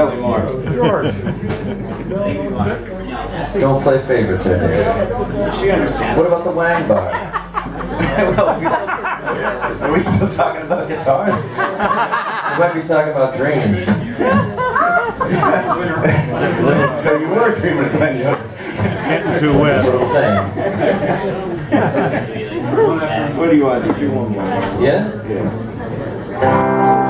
Kelly Moore. George. Don't play favorites in here. She understands. What about the Wang Bar? Are we still talking about guitars? We might be talking about dreams. so you were dreaming of when you Getting too That's wet. what I'm saying. What do you want to do? You want more? Yeah?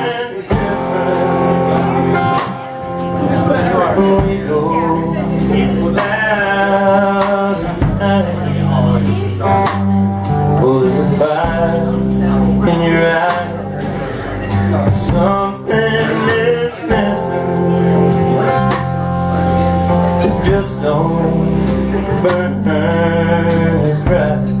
just don't burn as bright.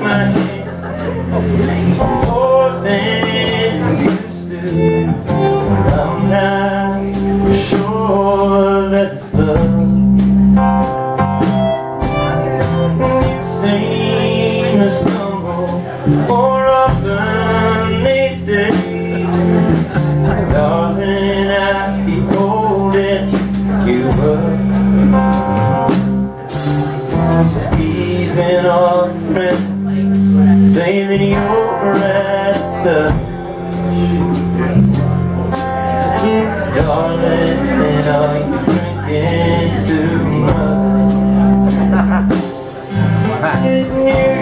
my more than used to. I'm not sure that's love. You stumble more often these days. Darling, I keep holding you up. Even our friends say that you're at touch. Darling, and are you drinking too much?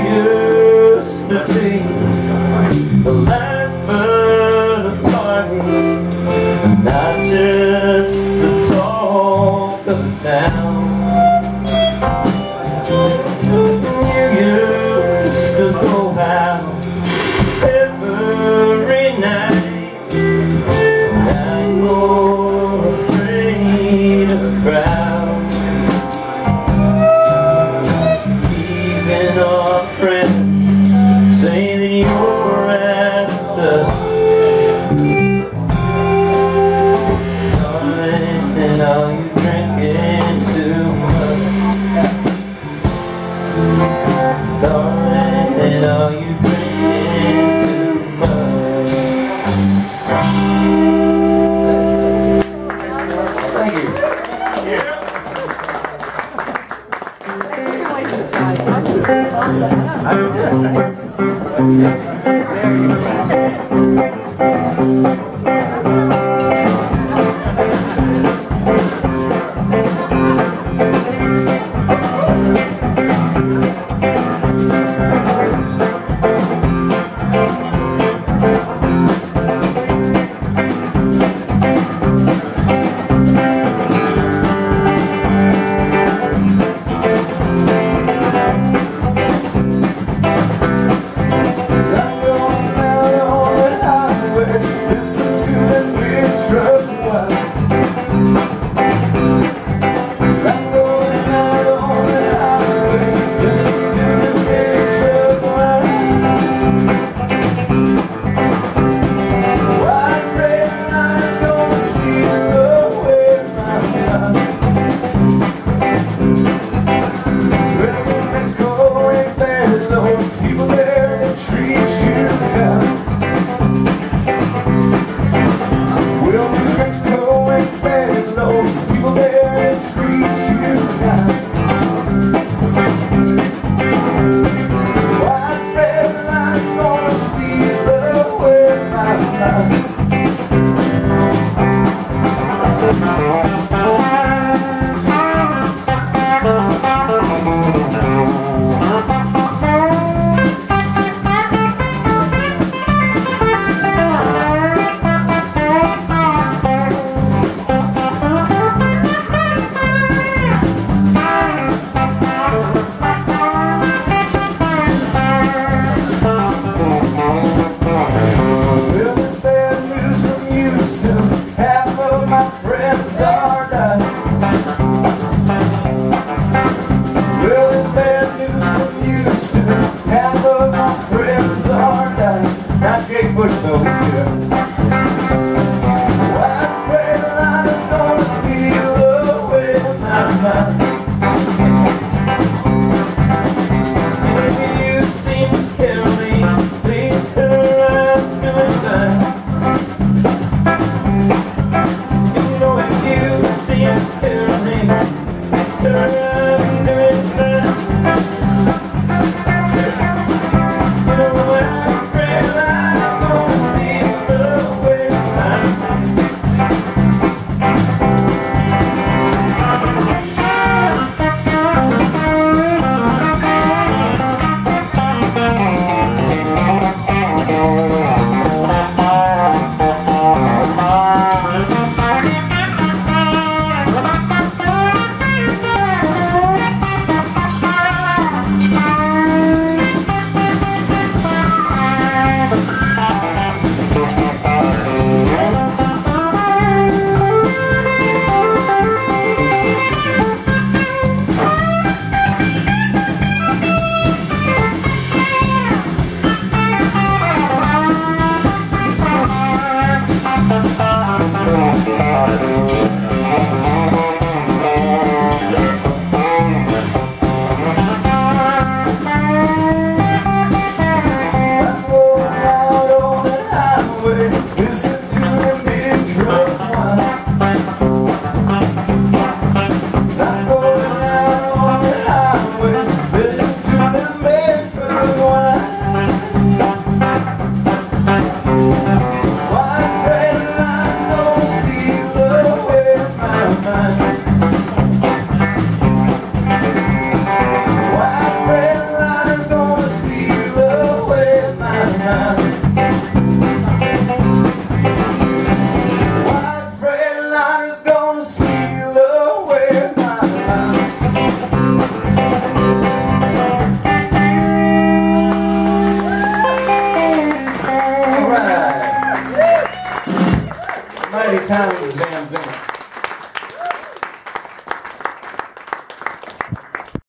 Grazie.